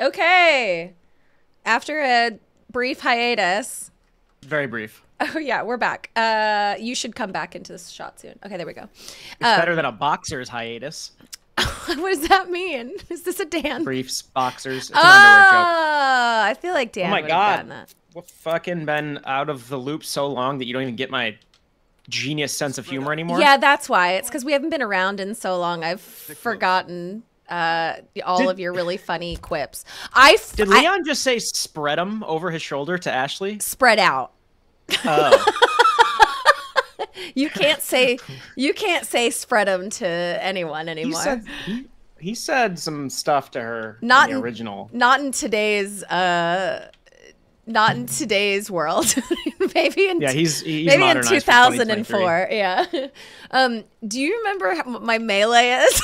Okay. After a brief hiatus. Very brief. Oh yeah, we're back. Uh, you should come back into this shot soon. Okay, there we go. It's better than a boxer's hiatus. what does that mean? Is this a Dan? Briefs, boxers. It's Oh, joke. I feel like Dan. Oh my would have gotten god. that. We've fucking been out of the loop so long that you don't even get my genius sense of humor anymore. Yeah, that's why. It's because we haven't been around in so long. I've forgotten uh, all Did- of your really funny quips. I, Did I- Leon just say spread him over his shoulder to Ashley? spread out. Oh. You can't say you can't say spread them to anyone he anymore. said he, he said some stuff to her Not in the in- original. not in today's uh not in today's world. maybe in Yeah, he's he's maybe in 2004. Yeah. Um, do you remember how my melee is?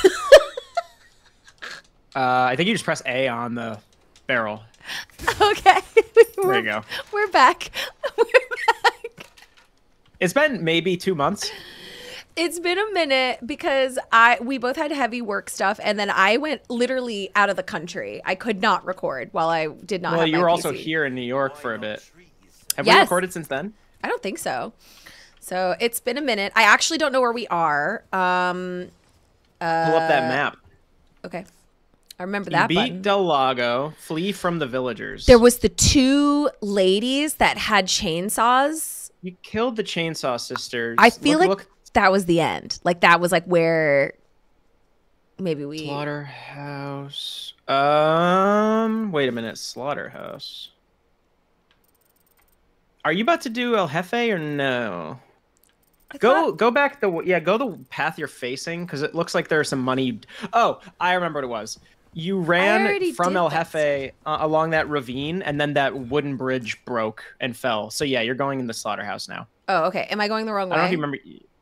Uh, I think you just press A on the barrel. okay. There you go. We're back. We're back. It's been maybe two months. It's been a minute because I we both had heavy work stuff and then I went literally out of the country. I could not record while I did not Well, you were also here in New York for a bit. Have we recorded since then? I don't think so. So it's been a minute. I actually don't know where we are. Um Pull up that map. okay. I remember You that beat button. Del Lago. Flee from the villagers. There was the two ladies that had chainsaws. You killed the Chainsaw Sisters. I feel Look- like look. that was the end. Like that was like where maybe we Slaughterhouse. Um, wait a minute. Slaughterhouse. Are you about to do El Jefe or no? I Go thought- go back the yeah go the path you're facing because it looks like there's some money. Oh, I remember what it was. You ran from El that Jefe uh, along that ravine, and then that wooden bridge broke and fell. So yeah, you're going in the slaughterhouse now. Oh, okay. Am I going the wrong I way? don't if you remember.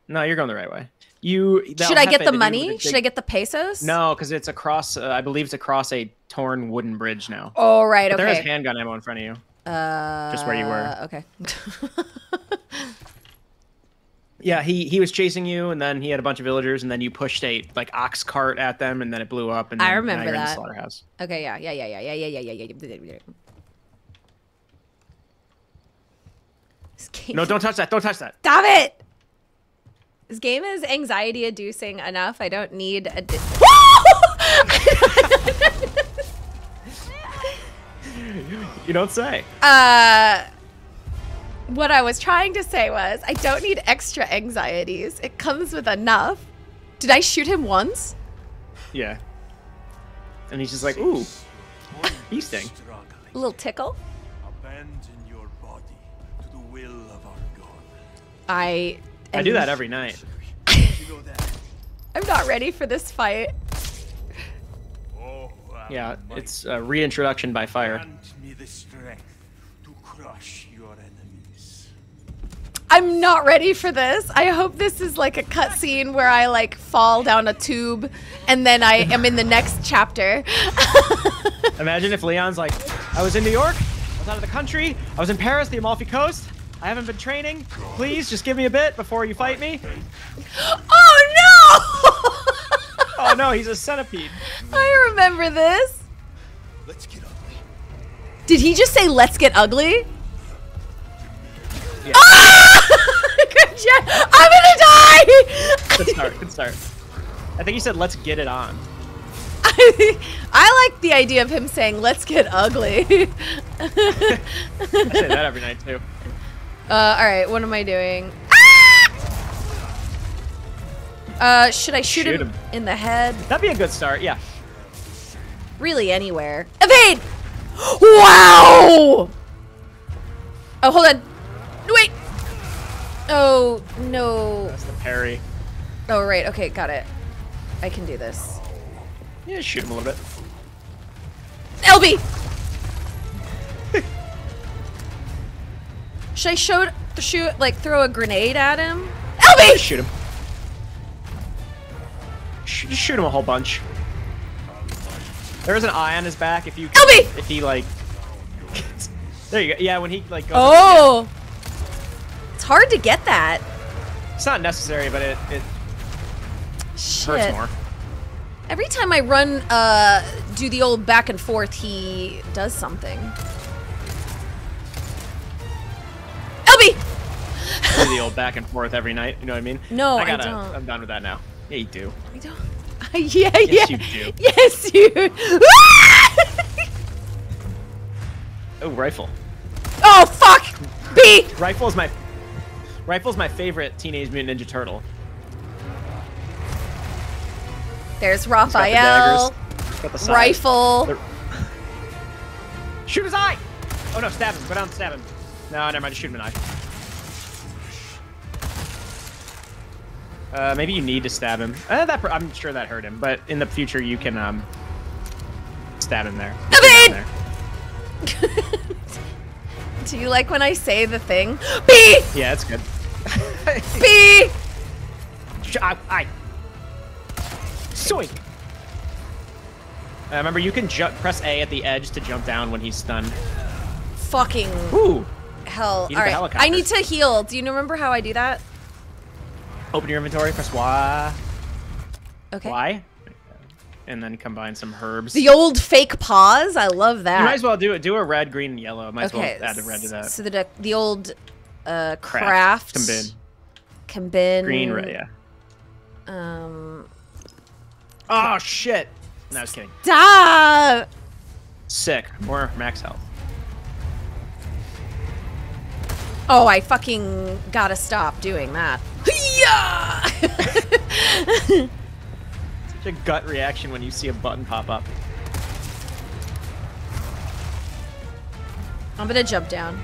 No, you're going the right way. You Should I get the money? Should I get the pesos? No, because it's across. Uh, I believe it's across a torn wooden bridge now. Oh, right. But there is handgun ammo in front of you. Uh, just where you were. Okay. Yeah, he he was chasing you, and then he had a bunch of villagers, and then you pushed a like ox cart at them, and then it blew up. And I remember that. slaughterhouse. okay. Yeah. Yeah. Yeah. Yeah. Yeah. Yeah. Yeah. Yeah. Yeah. yeah. Game. No, don't touch that! Don't touch that! Stop it! This game is anxiety inducing enough. I don't need a. Di- You don't say. uh, what I was trying to say was, I don't need extra anxieties. It comes with enough. Did I shoot him once? Yeah. And he's just like, ooh, bee sting. A little tickle. Abandon your body to the will of our God. I. I do that every night. You know that. I'm not ready for this fight. Oh, Yeah, it's a reintroduction by fire. I'm not ready for this. I hope this is like a cutscene where I like fall down a tube and then I am in the next chapter. Imagine if Leon's like, I was in New York, I was out of the country, I was in Paris, the Amalfi Coast. I haven't been training. Please just give me a bit before you fight me. oh no! Oh no, he's a centipede. I remember this. Let's get ugly. Did he just say let's get ugly? Yeah. Good job. I'm gonna die! Good start. Good start. I think you said, "Let's get it on." I like the idea of him saying let's get ugly. I say that every night too. Uh, all right, what am I doing? Ah! Uh, should I shoot, Shoot him, him. in the head? That'd be a good start. Yeah. Really, anywhere. Evade! Wow! Oh, hold on. Wait. Oh no. That's the parry. Oh right. Okay, got it. I can do this. Yeah, shoot him a little bit. LB. Should I show shoot like throw a grenade at him? Just LB. shoot him. Sh- just shoot him a whole bunch. There is an eye on his back if you. can, LB! If he like. there you go. Yeah, when he like goes. Oh. It's hard to get that. It's not necessary, but it it Shit. hurts more. Every time I run uh do the old back and forth, he does something. LB! Do the old back and forth every night. You know what I mean? No, I I gotta. don't. I'm done with that now. Yeah, you do. I don't. yeah, Yes, yeah. you do. Yes, you. Oh, rifle. oh fuck! B. Rifle is my. Rifle's my favorite Teenage Mutant Ninja Turtle. There's He's got the Raphael. He's got the side. Rifle. The- Shoot his eye! Oh no, stab him. Go down and stab him. No, never mind. Just shoot him in the eye. Uh, maybe you need to stab him. Uh, that pr- I'm sure that hurt him, but in the future you can um stab him there. Just go there. Do you like when I say the thing? B. Yeah, it's good. B. Sh- I, I. Soink. Uh, remember, you can ju- press A at the edge to jump down when he's stunned. Fucking Ooh. hell! All right. I need to heal. Do you remember how I do that? Open your inventory, press Y. Okay. Y. And then combine some herbs. The old fake pause. I love that. You might as well do it. Do a red, green, and yellow. Might okay. as well add a red to that. So the the old uh, Craft. craft. Combine. Combine. Green, red, yeah. Um. Oh shit! No, I was kidding. Stop. Sick. More max health. Oh, I fucking gotta stop doing that. Yeah. Such a gut reaction when you see a button pop up. I'm gonna jump down.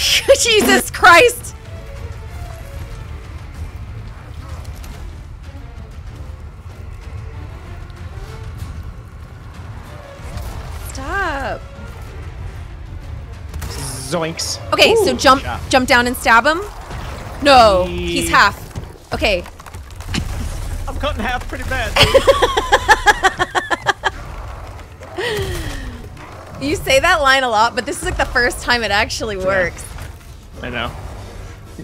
Jesus Christ! Stop. Zoinks. Okay, so jump shot. jump down and stab him. No, he's half. Okay, I'm cut in half pretty bad. you say that line a lot, but this is like the first time it actually works. I know.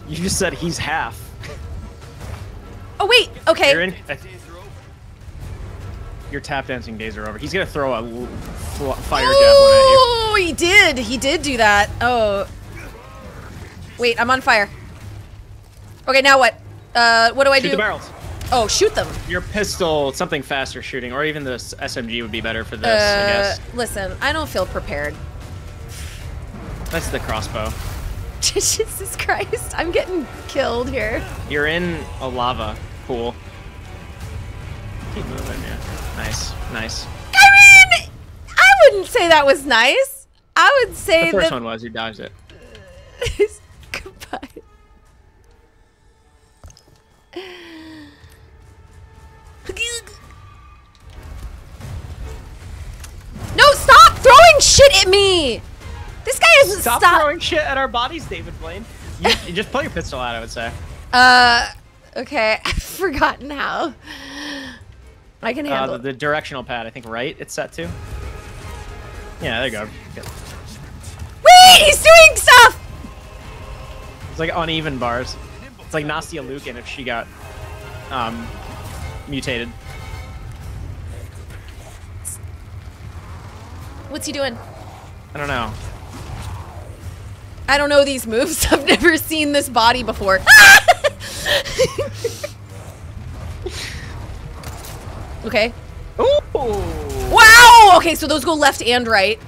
You just said he's half. Oh wait, okay. You're in. Your tap dancing days are over. He's gonna throw a fire javelin at you. Oh, he did. He did do that. Oh. Wait, I'm on fire. Okay, now what? Uh, what do I Shoot do? the barrels. Oh, shoot them. Your pistol, something faster shooting, or even the SMG would be better for this, I Uh, guess. listen, I don't feel prepared. That's the crossbow. Jesus Christ, I'm getting killed here. You're in a lava pool. Keep moving, yeah. Nice, nice. I mean, I wouldn't say that was nice. I would say The first that. one was, you dodged it. Stop, stop. throwing shit at our bodies, David Blaine. You, you just pull your pistol out, I would say. Uh, okay, I've forgotten how. I can Uh, handle. the, the directional pad, I think right it's set to. Yeah, there you go. Good. Wait, he's doing stuff. It's like uneven bars. It's like Nastia Liukin if she got um, mutated. What's he doing? I don't know. I don't know these moves. I've never seen this body before. okay. Ooh! Wow. Okay, so those go left and right.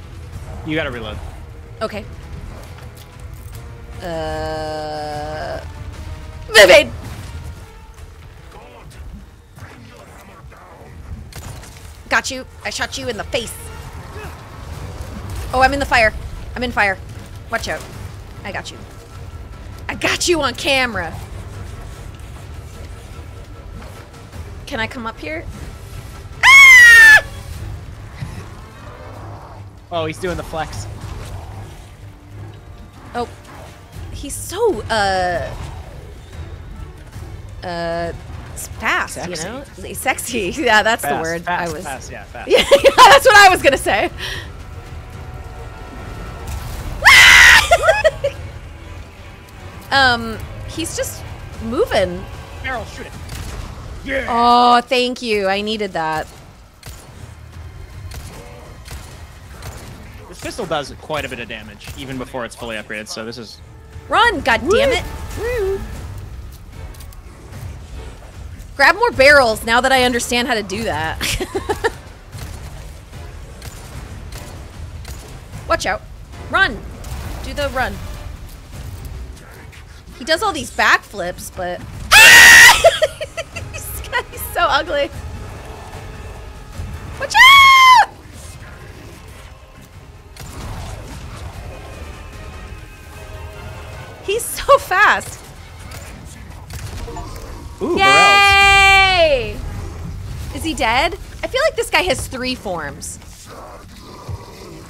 You gotta reload. Okay. Uh. Vivid. Got you. I shot you in the face. Oh, I'm in the fire. I'm in fire. Watch out. I got you. I got you on camera. Can I come up here? Ah! Oh, he's doing the flex. Oh, he's so uh uh fast, Sexy. you know, sexy. Yeah, that's the word Fast, I was. fast, yeah, fast. Yeah, that's what I was gonna say. Um, he's just moving. Barrel, shoot it. Yeah. Oh, thank you. I needed that. This pistol does quite a bit of damage, even before it's fully upgraded, so this is... Run, god damn it. Grab more barrels now that I understand how to do that. Watch out. Run. Do the run. He does all these backflips, but... Ah! he's, he's so ugly. Watch out! He's so fast. Ooh. Yay! Is he dead? I feel like this guy has three forms.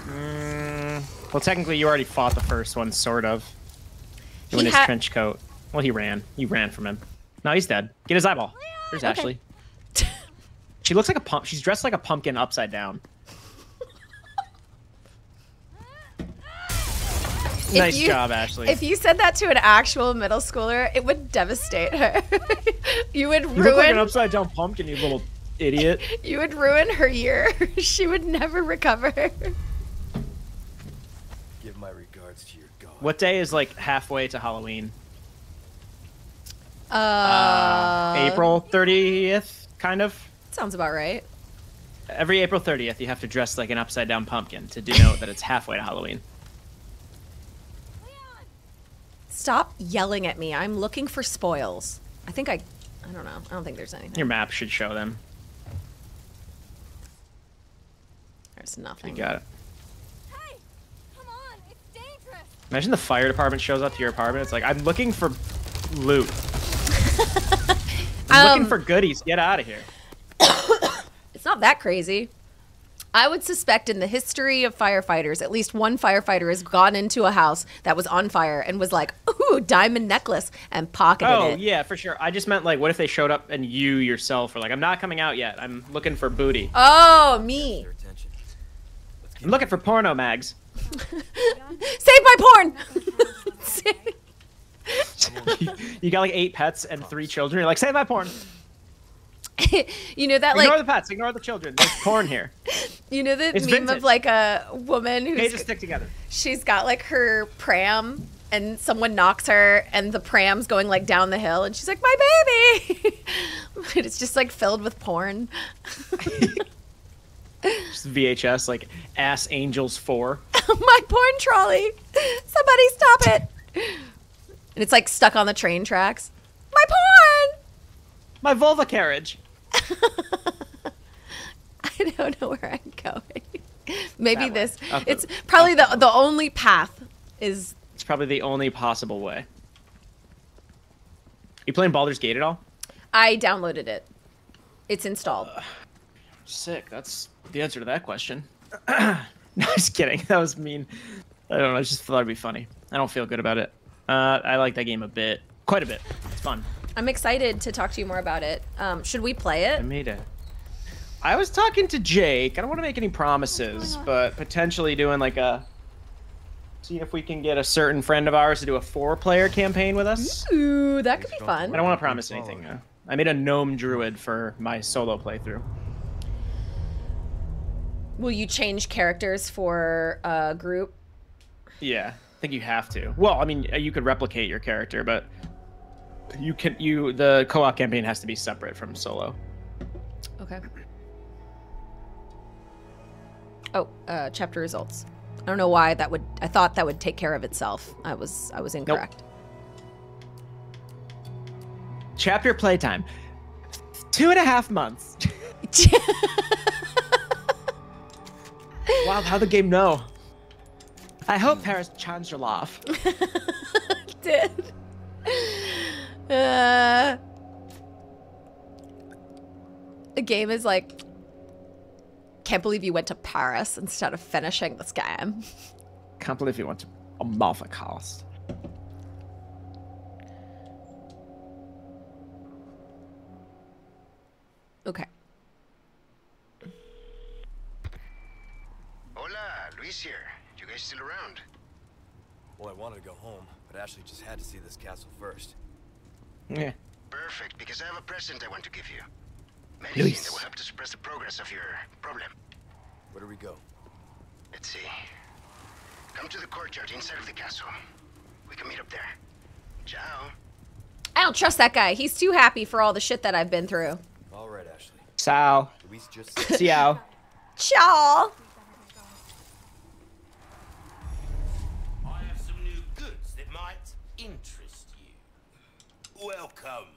Mm, well, technically, you already fought the first one, sort of. He Doing his trench coat. Well, he ran. You ran from him. No, he's dead. Get his eyeball. There's Okay. Ashley. She looks like a pump. She's dressed like a pumpkin upside down. nice you- job, Ashley. If you said that to an actual middle schooler, it would devastate her. you would you look like an upside down pumpkin, you little idiot. you would ruin her year. she would never recover. Give my regards to your god. What day is like halfway to Halloween? Uh, April 30th, kind of. Sounds about right. Every April 30th, you have to dress like an upside down pumpkin to denote that it's halfway to Halloween. Stop yelling at me. I'm looking for spoils. I think I I don't know. I don't think there's anything. Your map should show them. There's nothing. You got it. Hey! Come on! It's dangerous! Imagine the fire department shows up to your apartment. It's like, I'm looking for loot. I'm Um, looking for goodies. Get out of here. It's not that crazy. I would suspect in the history of firefighters, at least one firefighter has gone into a house that was on fire and was like, "Ooh, diamond necklace," and pocketed Oh, it. yeah, for sure. I just meant, like, what if they showed up and you yourself were like, I'm not coming out yet. I'm looking for booty. Oh, me. I'm looking for porno mags. Save my porn. you got like eight pets and three children. You're like, save my porn. you know that Ignore like the pets. Ignore the children. There's porn here. you know the It's meme vintage. of like a woman who's they just stick together. she's got like her pram and someone knocks her and the pram's going like down the hill and she's like my baby it's just like filled with porn Just VHS, like Ass Angels 4. my porn trolley somebody stop it and it's like stuck on the train tracks my porn My vulva carriage. i don't know where i'm going maybe this Up it's probably the the only path is It's probably the only possible way. You playing Baldur's Gate at all? i downloaded it it's installed Sick. That's the answer to that question. no, just kidding. That was mean. I don't know. I just thought it'd be funny. I don't feel good about it. Uh, I like that game a bit. Quite a bit. It's fun. i'm excited to talk to you more about it um, should we play it? I it made it. I was talking to Jake. I don't want to make any promises, but potentially doing like a. See if we can get a certain friend of ours to do a four-player campaign with us. Ooh, that could be fun. I don't want to promise anything. I made a gnome druid for my solo playthrough. Will you change characters for a group? Yeah, I think you have to. Well, I mean, you could replicate your character, but you can you the co-op campaign has to be separate from solo. Okay. Oh, uh, chapter results. I don't know why that would. I thought that would take care of itself. I was. I was incorrect. Chapter playtime. Two and a half months. wow, how the game know? I hope Paris changed your laugh. Did. Uh, the game is like. Can't believe you went to Paris instead of finishing this game. Can't believe you went to a Amalfi Coast. Okay. Hola, Luis here. You guys still around? Well, I wanted to go home, but Ashley just had to see this castle first. Yeah. Perfect, because I have a present I want to give you. Medicine Luis. that will help to suppress the progress of your problem. Where do we go? Let's see. Come to the courtyard inside of the castle. We can meet up there. Ciao. I don't trust that guy. He's too happy for all the shit that I've been through. All right, Ashley. Sao. Luis just said Ciao. Welcome.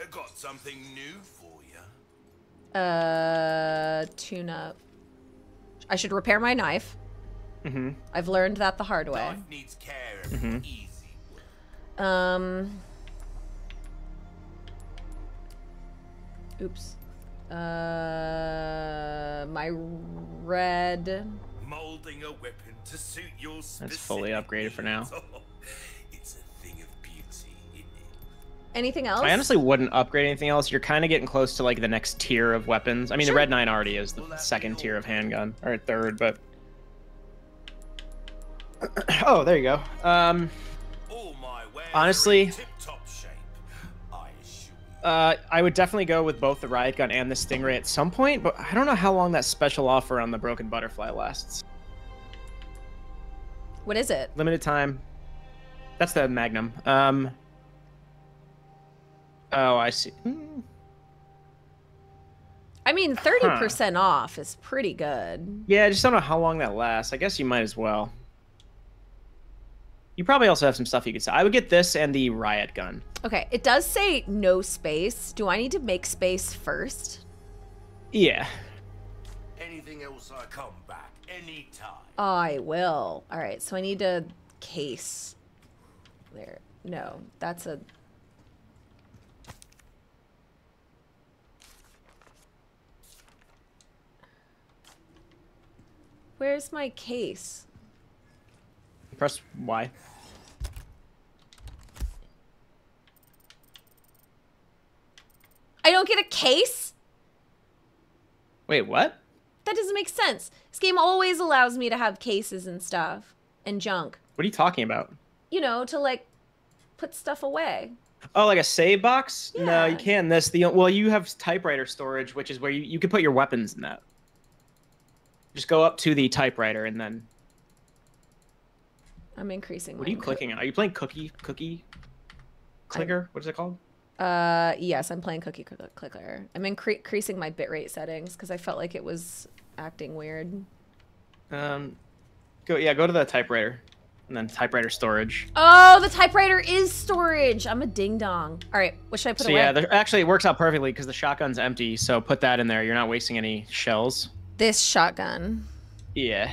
I got something new for you. Uh, tune up. I should repair my knife. Mm-hmm. I've learned that the hard way. Life needs care and easy. Um. Oops. Uh, my red. Molding a weapon to suit your specific fully upgraded for now. Anything else? I honestly wouldn't upgrade anything else. You're kind of getting close to like the next tier of weapons. I mean, Sure. the Red 9 already is the second tier of handgun, or third, but. oh, there you go. Um, Honestly- are in tip-top shape. I uh, I would definitely go with both the riot gun and the stingray at some point, but I don't know how long that special offer on the broken butterfly lasts. What is it? Limited time. That's the magnum. Um. Oh, I see. Hmm. I mean, thirty percent off is pretty good. Yeah, I just don't know how long that lasts. I guess you might as well. You probably also have some stuff you could sell. I would get this and the riot gun. Okay, it does say no space. Do I need to make space first? Yeah. Anything else, I come back anytime. I will. All right, so I need a case. There. No, that's a. Where's my case? Press Y. I don't get a case? Wait, what? That doesn't make sense. This game always allows me to have cases and stuff and junk. What are you talking about? You know, to like put stuff away. Oh, like a save box? No, you can't. This the well, you have typewriter storage, which is where you you can put your weapons in that. Just go up to the typewriter and then. I'm increasing. What are you clicking on? Are you playing cookie cookie? Clicker? What is it called? Uh, yes, I'm playing Cookie Click- Clicker. I'm incre- increasing my bitrate settings because I felt like it was acting weird. Um, go yeah, go to the typewriter, and then typewriter storage. Oh, the typewriter is storage. I'm a ding dong. All right, what should I put So away? yeah, actually it works out perfectly because the shotgun's empty. So put that in there. You're not wasting any shells. This shotgun. Yeah.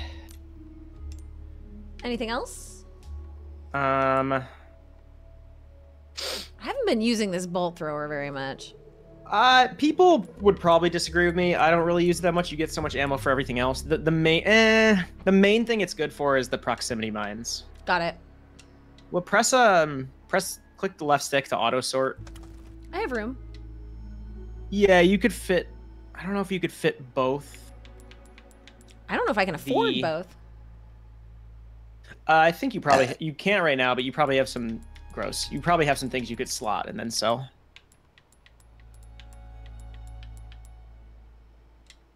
Anything else? Um, I haven't been using this bolt thrower very much. uh, people would probably disagree with me. I don't really use it that much. You get so much ammo for everything else. The the main eh, the main thing it's good for is the proximity mines. Got it. Well, press um press click the left stick to auto sort. I have room. Yeah, you could fit. I don't know if you could fit both. I don't know if I can afford The- both. Uh, I think you probably you can't right now, but you probably have some gross. You probably have some things you could slot and then sell.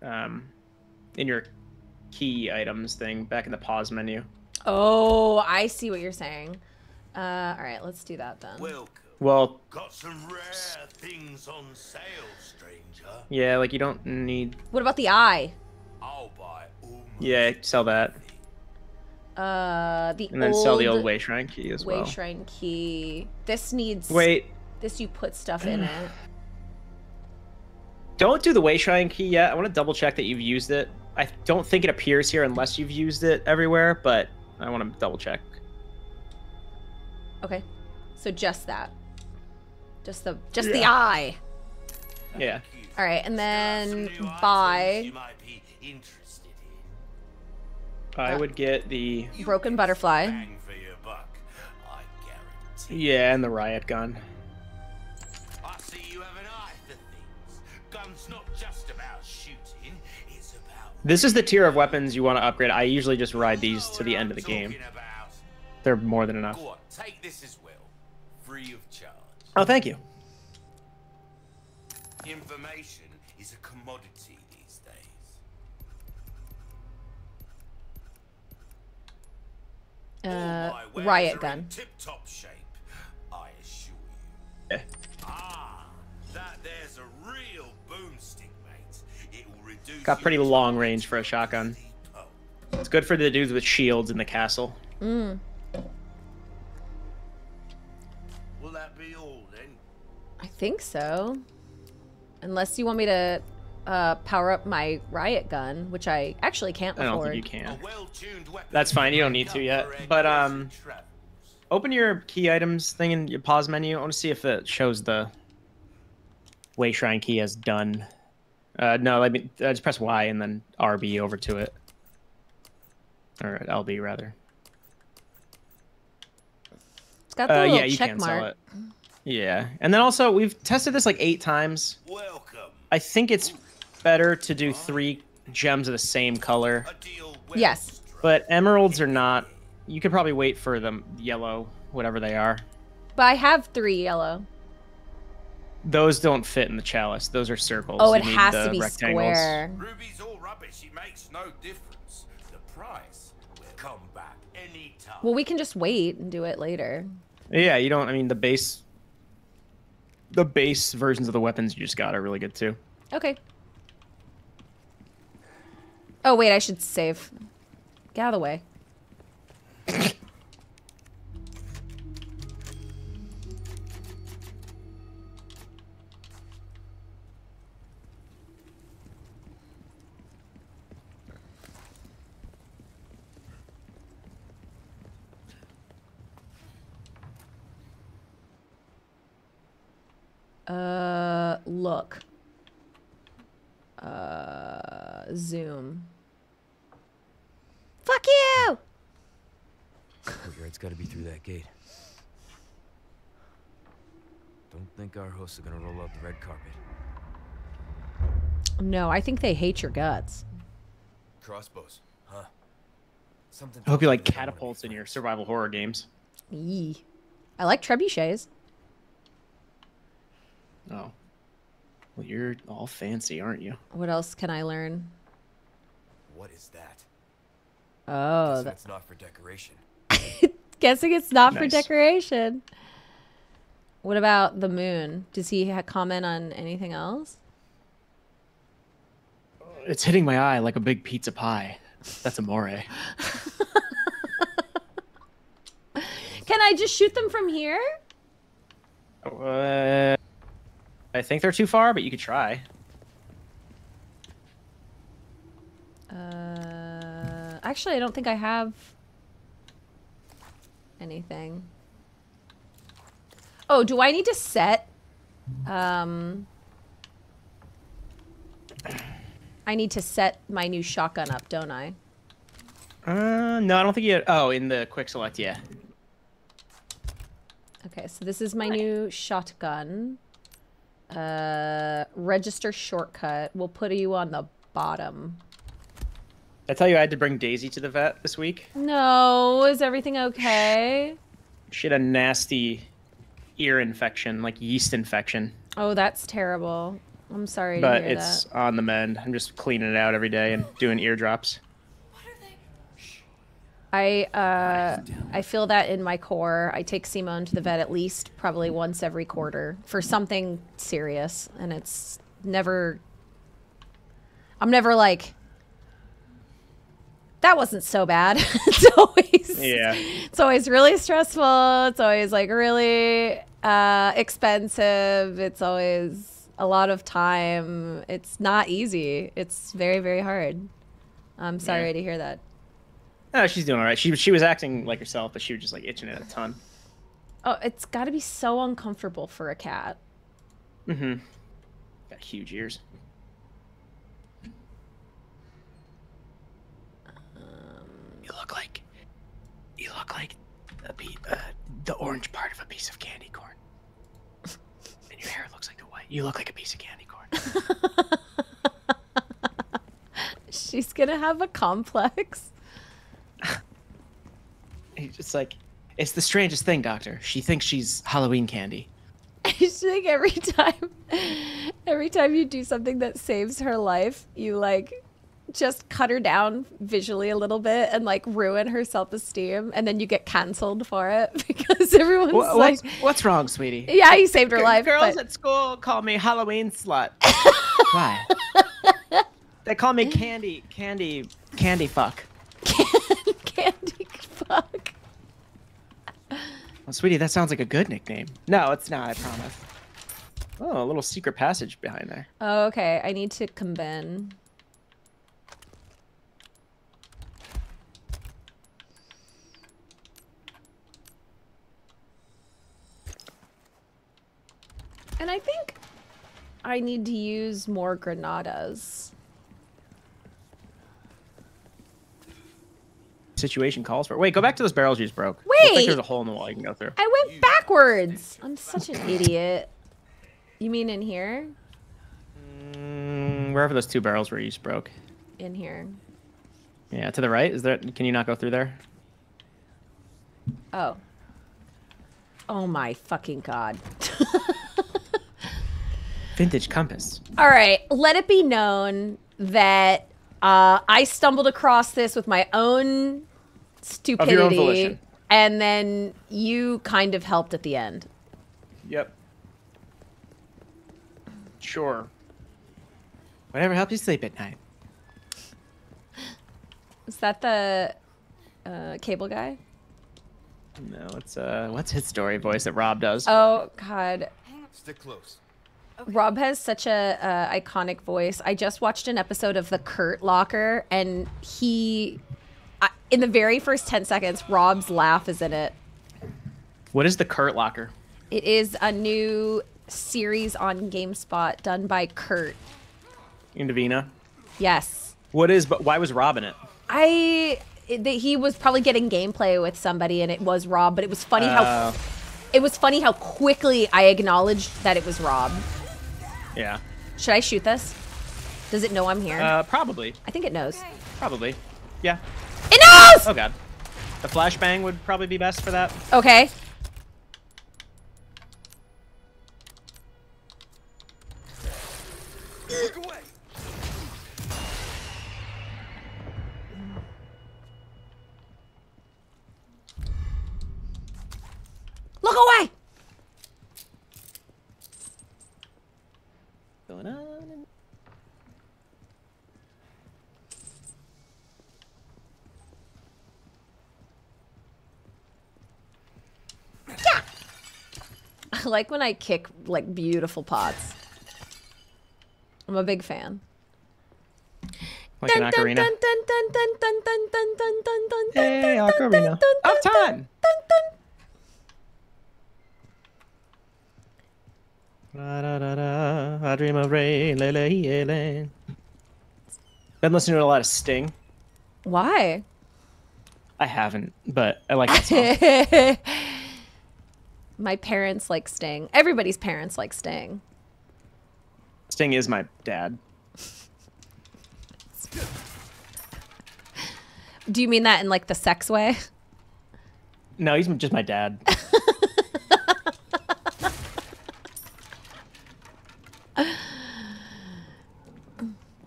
Um, in your key items thing back in the pause menu. Oh, I see what you're saying. Uh, all right, let's do that then. Welcome. Well, Got some rare things on sale, stranger. yeah, like you don't need. What about the eye? I'll buy almost Yeah, sell that, Uh, the and then old sell the old way shrine key as way well. shrine key. This needs. Wait, This you put stuff in it. don't do the way shrine key yet. I want to double check that you've used it. I don't think it appears here unless you've used it everywhere, but I want to double check. Okay, so just that. Just the just the eye. Yeah. All right, and then new buy You might be interested in. I uh, would get the broken butterfly. For your buck, I guarantee. yeah and the riot gun. I see you have an eye for things. Guns not just about shooting, it's about. This is the tier of weapons you want to upgrade. I usually just ride these to the end of the game. About. They're more than enough. On, take this as well, free of charge. Oh, thank you. Information Uh, All my wares riot gun. tip-top shape, I assure you. Yeah. Ah, that there's a real boomstick, mate. It will reduce Got pretty long range for a shotgun. It's good for the dudes with shields in the castle. Will that be all then? I think so. Unless you want me to uh, power up my riot gun, which I actually can't I don't afford. think you can. A. That's fine, you don't need to make yet, but, um. Open your key items thing in your pause menu. I want to see if it shows the way shrine key as done. Uh, no, let me uh, just press Y and then RB over to it, or LB rather. It's got the Uh, little yeah, you check can mark. sell it. Yeah, and then also we've tested this like eight times. Welcome. I think it's better to do three gems of the same color, A deal well Yes. but emeralds are not. You could probably wait for them yellow, whatever they are. But I have three yellow. Those don't fit in the chalice. Those are circles. Oh, it has the to be rectangles. square. Ruby's all rubbish. It makes no difference. The price will come back any. Well, we can just wait and do it later. Yeah, you don't. I mean, the base, the base versions of the weapons you just got are really good too. Okay. Oh, wait, I should save. Get out of the way. Think our hosts are gonna roll out the red carpet. No, I think they hate your guts. Crossbows, huh? Something. I hope you like me they don't wanna be catapults in your survival horror games. Yee. I like trebuchets. Oh, well, you're all fancy, aren't you? What else can I learn? What is that? Oh, that's not for decoration. guessing it's not for decoration. What about the moon? Does he ha- comment on anything else? It's hitting my eye like a big pizza pie. That's amore. Can I just shoot them from here? Uh, I think they're too far, but you could try. Uh, actually, I don't think I have anything. Oh, do I need to set? Um, I need to set my new shotgun up, don't I? Uh, no, I don't think you. Oh, in the quick select, yeah. Okay, so this is my new shotgun. Uh, register shortcut. We'll put you on the bottom. I tell you, I had to bring Daisy to the vet this week. No, is everything okay? She had a nasty ear infection, like yeast infection. Oh, that's terrible. I'm sorry to But it's that. on the mend. I'm just cleaning it out every day and doing eardrops. What are they? I uh, I feel that in my core. I take Simone to the vet at least probably once every quarter for something serious, and it's never. I'm never like. That wasn't so bad. it's always Yeah. it's always really stressful. It's always like really uh, expensive. It's always a lot of time. It's not easy. It's very very hard. I'm sorry Yeah. to hear that. No, she's doing all right. She she was acting like herself, but she was just like itching it a ton. Oh, it's got to be so uncomfortable for a cat. Mm-hmm. Got huge ears. You look like you look like a uh, the orange part of a piece of candy corn, and your hair looks like the white. You look like a piece of candy corn. She's gonna have a complex. it's just like, it's the strangest thing, Doctor. She thinks she's Halloween candy. She's like every time, every time you do something that saves her life, you like just cut her down visually a little bit and like ruin her self esteem, and then you get cancelled for it because everyone's Wha- like, what's, what's wrong, sweetie? "Yeah, you saved her life." Girls but- at school call me Halloween slut. Why? They call me candy, candy, candy fuck. candy fuck. Well, sweetie, that sounds like a good nickname. No, it's not. I promise. Oh, a little secret passage behind there. Oh, okay. I need to combine. And I think I need to use more granadas. Situation calls for. Wait, go back to those barrels you just broke. Looks like Wait! there's a hole in the wall you can go through. I went backwards. I'm such an idiot. You mean in here? Mm, wherever those two barrels were you just broke. In here. Yeah, to the right. Is there? Can you not go through there? Oh. Oh my fucking god. Vintage compass. All right, let it be known that uh, I stumbled across this with my own stupidity, volition. and then you kind of helped at the end. Yep. Sure. Whatever helps you sleep at night. Is that the uh, cable guy? No, it's uh, what's his story voice that Rob does? Oh God, Stick close. Rob has such a uh, iconic voice. I just watched an episode of The Kurt Locker, and he, I, in the very first ten seconds, Rob's laugh is in it. What is the Kurt Locker? It is a new series on GameSpot done by Kurt. Indovina. Yes. What is? But why was Rob in it? I it, that he was probably getting gameplay with somebody and it was Rob, but it was funny Uh, how it was funny how quickly I acknowledged that it was Rob. Yeah. Should I shoot this? Does it know I'm here? Uh, probably. I think it knows. Probably. Yeah. It knows. Oh god. The flashbang would probably be best for that. Okay. I like when I kick, like, beautiful pots. I'm a big fan. Like an ocarina. Hey, ocarina. Of time! Da, da, da. I dream of rain, le, le, ye, le. Been listening to a lot of Sting. Why? I haven't, but I like that song. My parents like Sting. Everybody's parents like Sting. Sting is my dad. Do you mean that in like the sex way? No, he's just my dad.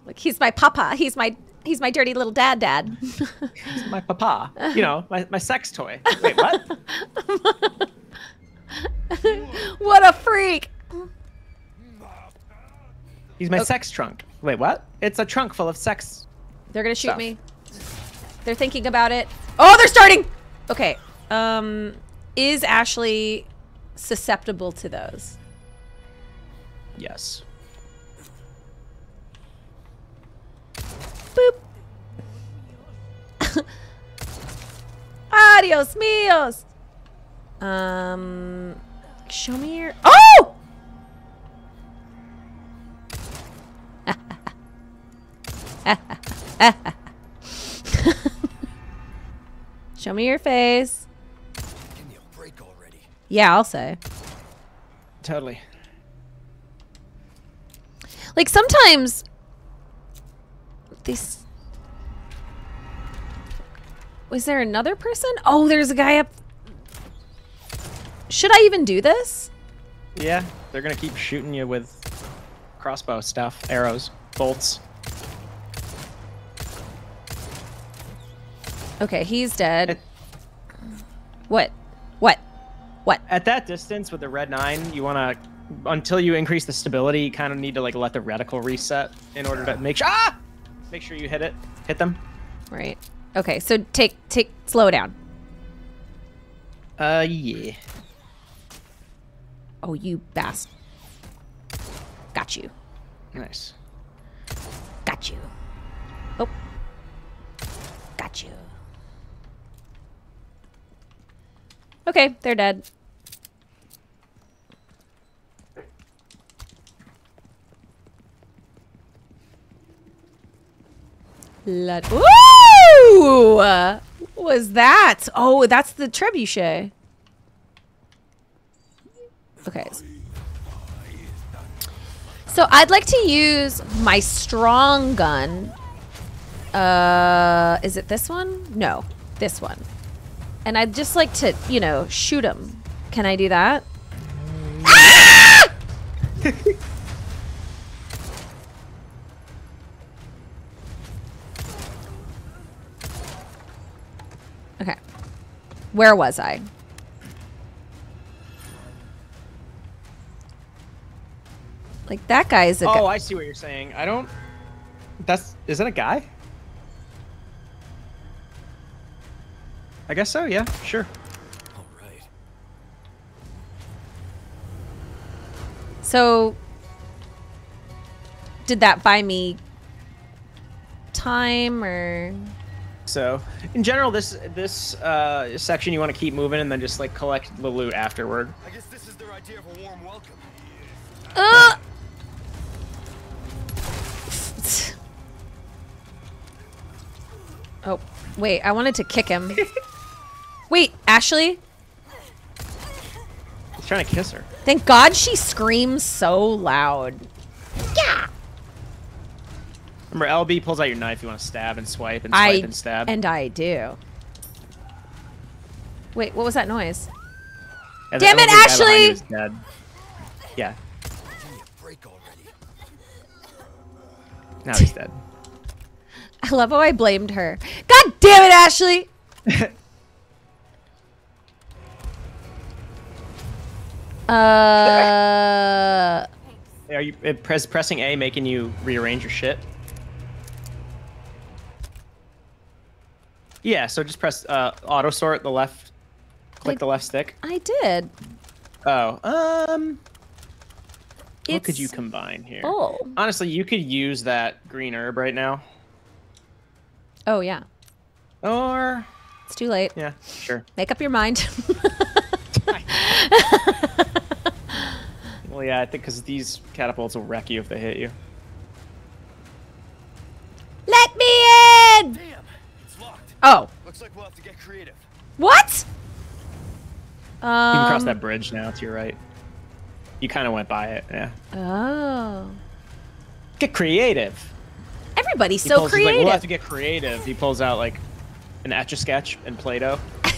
Like he's my papa. He's my he's my dirty little dad dad. He's my papa. You know, my, my sex toy. Wait, what? what a freak. He's my sex trunk. Wait, what? It's a trunk full of sex. They're gonna shoot Stuff. me. They're thinking about it. Oh, they're starting. Okay. Um, is Ashley susceptible to those? Yes. Boop. Adios míos. Um, show me your. Oh! show me your face. Give me a break already. Yeah, I'll say. Totally. Like sometimes this Was there another person? Oh, there's a guy up Should I even do this? Yeah, they're gonna keep shooting you with crossbow stuff, arrows, bolts. Okay, he's dead. What? What? What? At that distance with the red nine, you want to until you increase the stability, you kind of need to like let the reticle reset in order to make sure ah! make sure you hit it, hit them. Right. Okay, so take take slow down. Uh, yeah. Oh, you bast. Got you. Nice. Got you. Oh. Got you. Okay, they're dead. Let Woo! Was that? Oh, that's the trebuchet. Okay. So I'd like to use my strong gun. Uh, is it this one? No, this one. And I'd just like to, you know, shoot him. Can I do that? Ah! okay. Where was I? Like that guy is a guy. Oh, I see what you're saying. I don't. That's is that a guy? I guess so. Yeah, sure. All right. So, did that buy me time or? So, in general, this this uh, section you want to keep moving and then just like collect the loot afterward. I guess this is their idea of a warm welcome. Uh! Wait, I wanted to kick him. wait, Ashley? He's trying to kiss her. Thank God she screams so loud. Yeah! Remember, LB pulls out your knife. You want to stab and swipe and swipe I and stab. and I do. Wait, what was that noise? And Damn it, LB guy behind you Ashley! is dead. Yeah, Give me a break already. now he's dead. I love how I blamed her. God damn it, Ashley! uh, Are you uh, press, pressing A making you rearrange your shit? Yeah, so just press uh, auto sort the left, click I- the left stick. I did. Oh, um, what could you combine here? Oh. Honestly, you could use that green herb right now, Oh yeah, or it's too late. yeah, sure. Make up your mind. Well, yeah, I think because these catapults will wreck you if they hit you. Let me in. Damn, it's locked. Oh, Looks like we'll have to get creative. what? You can cross Um, that bridge now to your right. You kind of went by it, yeah. Oh, Get creative. Everybody's He so pulls, he's like, creative. we'll have to get creative. He pulls out like an etch a sketch and Play-Doh.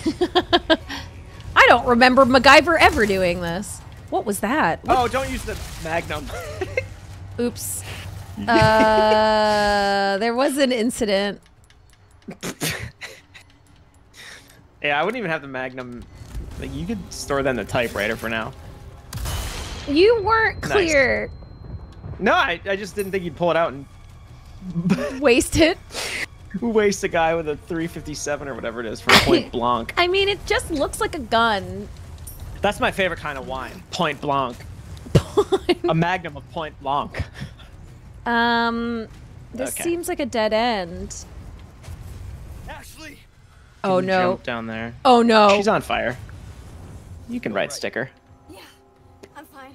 I don't remember MacGyver ever doing this. What was that? Oh, don't use the Magnum. Oops. Uh, there was an incident. yeah, I wouldn't even have the Magnum. Like, you could store that in the typewriter for now. You weren't Nice. clear. No, I, I just didn't think you'd pull it out and Waste it. Who wastes a guy with a 357 or whatever it is from Point Blanc. I mean, it just looks like a gun. That's my favorite kind of wine. Point Blanc. A Magnum of Point Blanc. um, this Okay. seems like a dead end. Ashley! Oh no. Jump down there. Oh no. She's on fire. You can right sticker. Yeah, I'm fine.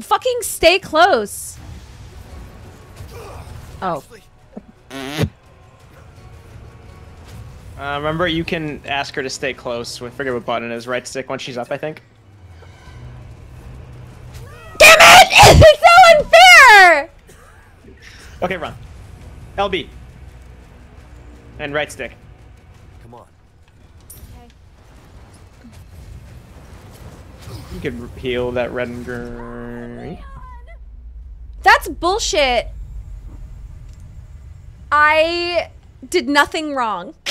Fucking stay close. Oh. Uh, remember, you can ask her to stay close. I forget what button is. Right stick once she's up, I think. Damn it! It's so unfair! Okay, run. LB. And right stick. Come on. You could heal that red and green. That's bullshit. I did nothing wrong.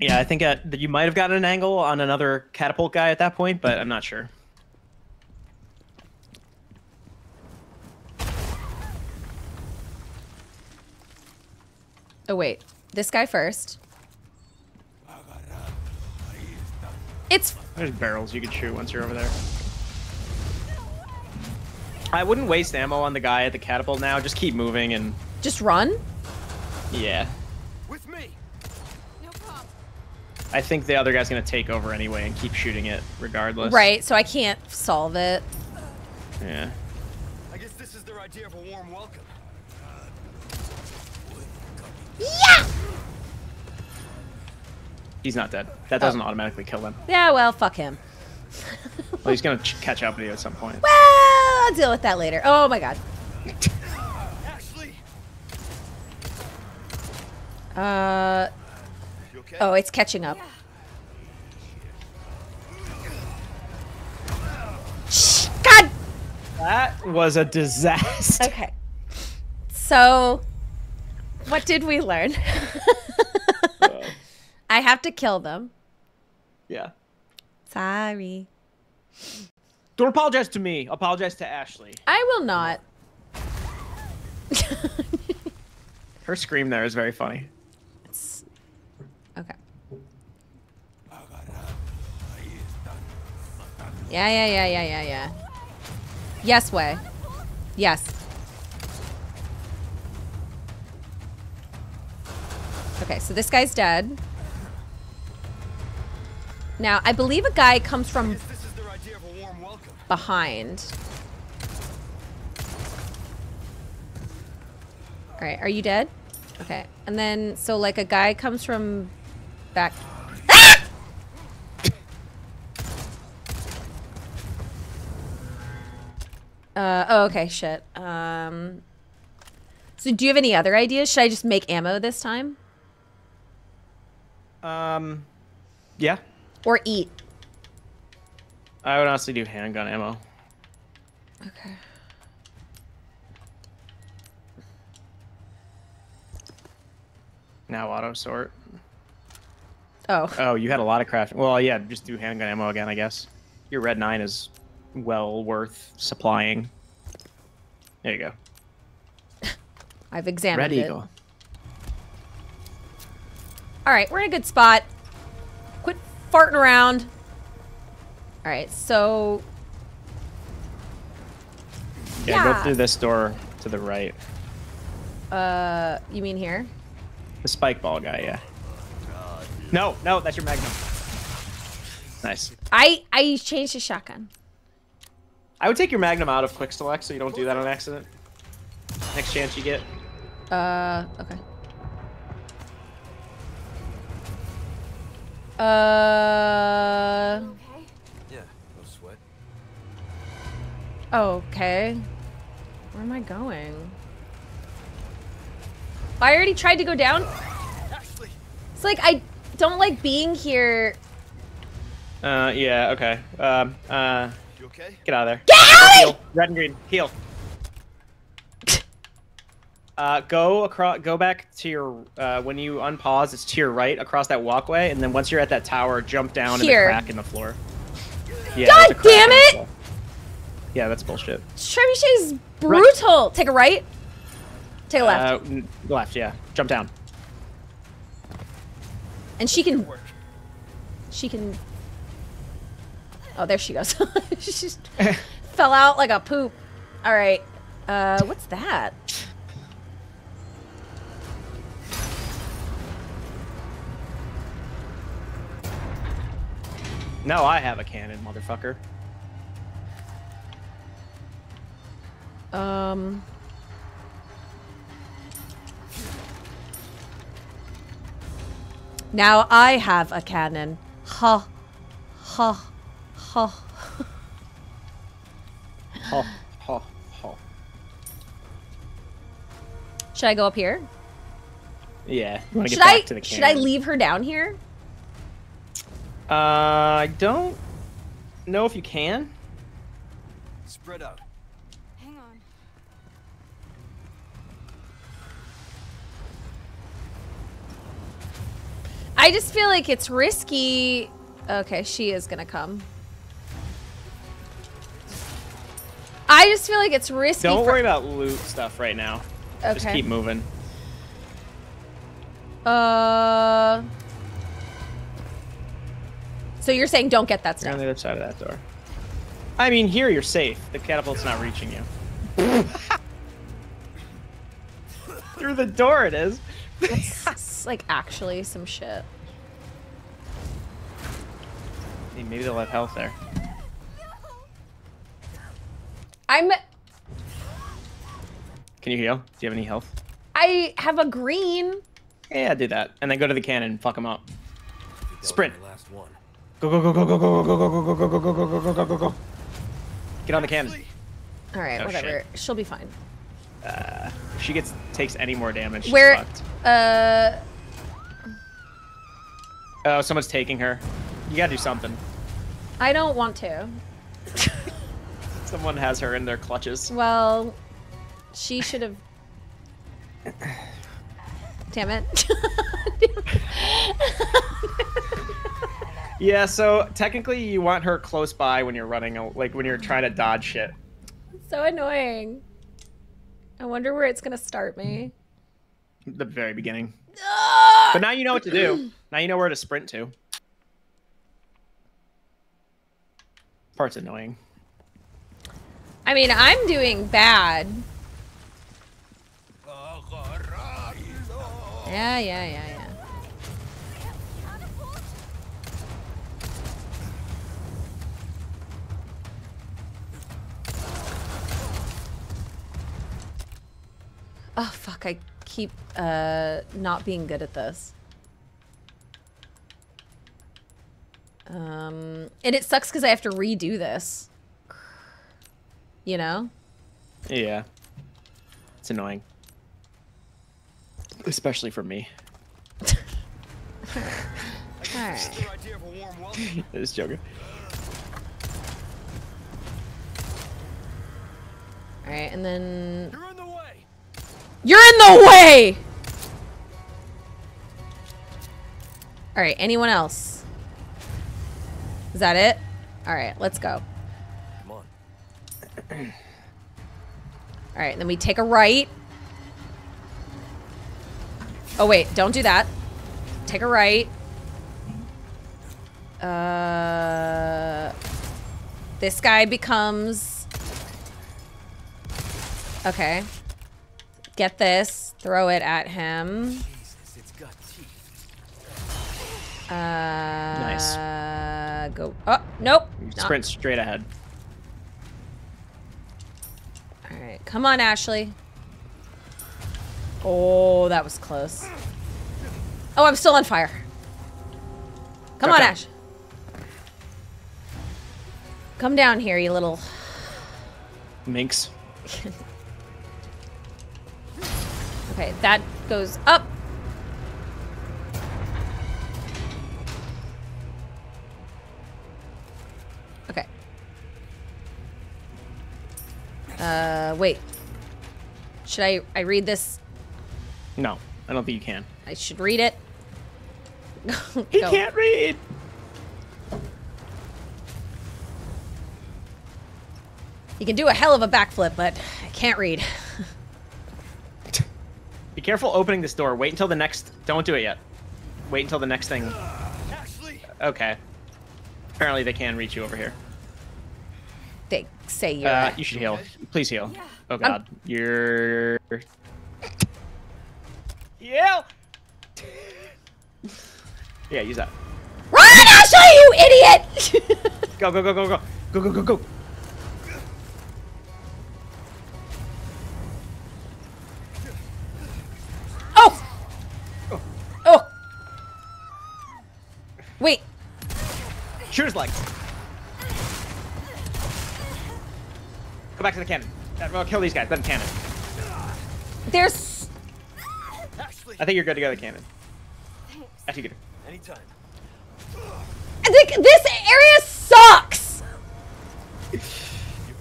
Yeah, I think uh, that you might have gotten an angle on another catapult guy at that point, but I'm not sure. oh wait, this guy first. It's There's barrels you could shoot once you're over there. I wouldn't waste ammo on the guy at the catapult now. Just keep moving and just run. yeah. With me. No problem. I think the other guy's gonna take over anyway and keep shooting it regardless. Right, so I can't solve it. Yeah. I guess this is their idea of a warm welcome. Yeah! He's not dead. That doesn't oh. automatically kill him. Yeah, well, fuck him. Well, he's gonna ch- catch up with you at some point. Well, I'll deal with that later. Oh my god. Ashley, Uh okay? oh, it's catching up. Shh, God. That was a disaster. Okay. So, what did we learn? I have to kill them. yeah. Sorry. Don't apologize to me. Apologize to Ashley. I will not. Her scream there is very funny. It's... Okay. Yeah, yeah, yeah, yeah, yeah, yeah. Yes, way. Yes. Okay, so this guy's dead. Now, I believe a guy comes from behind. All right, are you dead? Okay, and then so like a guy comes from back. Ah! Uh, oh, okay, shit. Um, so do you have any other ideas? Should I just make ammo this time? Um, yeah. Or eat? I would honestly do handgun ammo. Okay. Now auto sort. Oh. Oh, you had a lot of craft. Well, yeah, just do handgun ammo again, I guess. Your red nine is well worth supplying. There you go. I've examined Red it. eagle. All right, we're in a good spot. Quit farting around. All right, so Yeah, Yeah. go through this door to the right. uh, you mean here? The spike ball guy, yeah. No, no, that's your magnum. Nice. I I changed the shotgun. I would take your magnum out of quick select so you don't do that on accident. Next chance you get. Uh, okay. Uh, Okay. Yeah, no sweat. Okay. Where am I going? I already tried to go down. Ashley, It's like I don't like being here. Uh, yeah, okay. Um, uh, you okay? get out of there. Get out Heal. Red and green. Heal. Uh, go across. Go back to your. Uh, when you unpause, it's to your right across that walkway, and then once you're at that tower, jump down in the crack in the floor. Yeah, God there's a crack damn in the it! Floor. Yeah, that's bullshit. Trebuchet's brutal. Take a right. Take a left. Uh, left. Yeah, jump down. and she can. Work. She can. Oh, there she goes. she just fell out like a poop. All right. Uh, what's that? No, I have a cannon, motherfucker. Um. Now I have a cannon. Ha. Ha. Ha. ha. Ha. Ha. Should I go up here? Yeah. You Should back I to the should I leave her down here? Uh, I don't know if you can. Spread out. I just feel like it's risky. Okay, she is gonna come. I just feel like it's risky. Don't worry about loot stuff right now. Okay. Just keep moving. Uh. So you're saying don't get that You're on the other side of that door. I mean, here you're safe. The catapult's not reaching you. Through the door it is. It's like actually some shit. Hey, maybe they'll have health there. I'm. Can you heal? Do you have any health? I have a green. Yeah, do that. And then go to the cannon and fuck them up. Think that was Sprint. my last one. Go, go, go, go, go, go, go, go, go, go, go, go, go, go, go, go, go, go. Get on the cannon. All right, Oh, whatever. She'll be fine. If she gets takes any more damage, she's Where? fucked. Uh. Oh, someone's taking her. You gotta do something. I don't want to. Someone has her in their clutches. Well, she should have. Damn it. Yeah, so technically you want her close by when you're running, like when you're trying to dodge shit. so annoying. I wonder where it's gonna start me. The very beginning. Ah! But now you know what to do. Now you know where to sprint to. Part's annoying. I mean, I'm doing bad. Yeah, yeah, yeah, yeah. Oh fuck! I keep uh not being good at this. Um, and it sucks because I have to redo this. You know? Yeah. It's annoying. Especially for me. Alright. Just joking. Alright, and then. You're in the way! Alright, anyone else? Is that it? Alright, let's go. Come on. Alright, then we take a right. Oh, wait, don't do that. Take a right. Uh, this guy becomes. Okay. Get this. Throw it at him. Jesus, it's got teeth. Uh, Nice. Go. Oh, nope. Sprint straight ahead. All right, come on, Ashley. Oh, that was close. Oh, I'm still on fire. Come on, Ash. Come down here, you little. Minx. Okay, that goes up. Okay. Uh, wait. Should I I read this? No, I don't think you can. I should read it. He can't read. You can do a hell of a backflip, but I can't read. Be careful opening this door. Wait until the next. Don't do it yet. Wait until the next thing. Okay. Apparently they can reach you over here. They say you're. Uh, you should heal. Please heal. Oh god. You're. Heal! yeah, use that. Run, Ashley, you idiot! Go, go, go, go, go. Go, go, go, go. Wait, Shoot his legs. Go back to the cannon. Uh, Well, kill these guys, then cannon. there's. Ashley. I think you're good to go to the cannon. Actually, good. Anytime. I think this area sucks! There's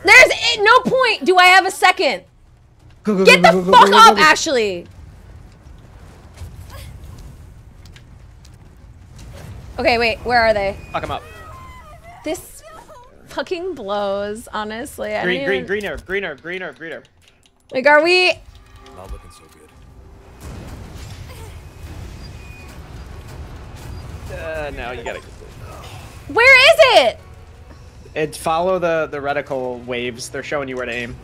eh, no point. Do I have a second? Get the fuck up, Ashley. Okay, wait. Where are they? Fuck him up. This fucking blows. Honestly, Green, don't green, even- green herb, green herb, green herb, green herb. Like, are we? Not looking so good. Uh, no, you gotta. Where is it? It follow the the reticle waves. They're showing you where to aim.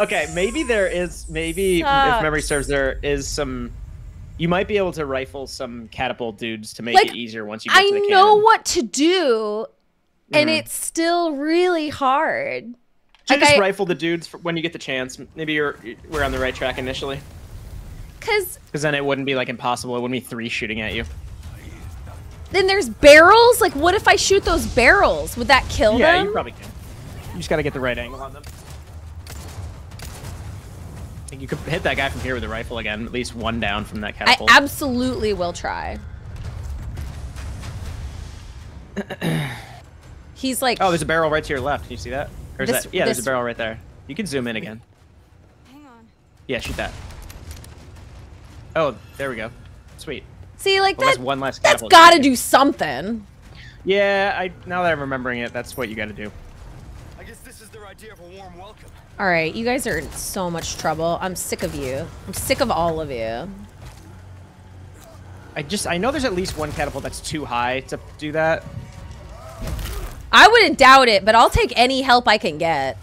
Okay, maybe there is maybe if memory serves there is some you might be able to rifle some catapult dudes to make Like, it easier once you get I to the know cannon. what to do, and Mhm. it's still really hard. Like just I- rifle the dudes for when you get the chance. Maybe you're we're on the right track initially. Cause Because then it wouldn't be like impossible. It wouldn't be three shooting at you. then there's barrels. Like, what if I shoot those barrels? Would that kill yeah, them? you probably can. You just gotta get the right angle on them. I think you could hit that guy from here with a rifle again. At least one down from that catapult. I catapult. absolutely will try. He's like, oh, there's a barrel right to your left. Can you see that? Or is This- that? Yeah, there's a barrel right there. You can zoom in again. Hang on. Yeah, shoot that. Oh, there we go. Sweet. see, like Well, that. that's one less That's catapult. got to do something. Yeah, I now that I'm remembering it, that's what you got to do. I guess this is their idea of a warm welcome. All right, you guys are in so much trouble. I'm sick of you. I'm sick of all of you. I just I know there's at least one catapult that's too high to do that. I wouldn't doubt it, but I'll take any help I can get.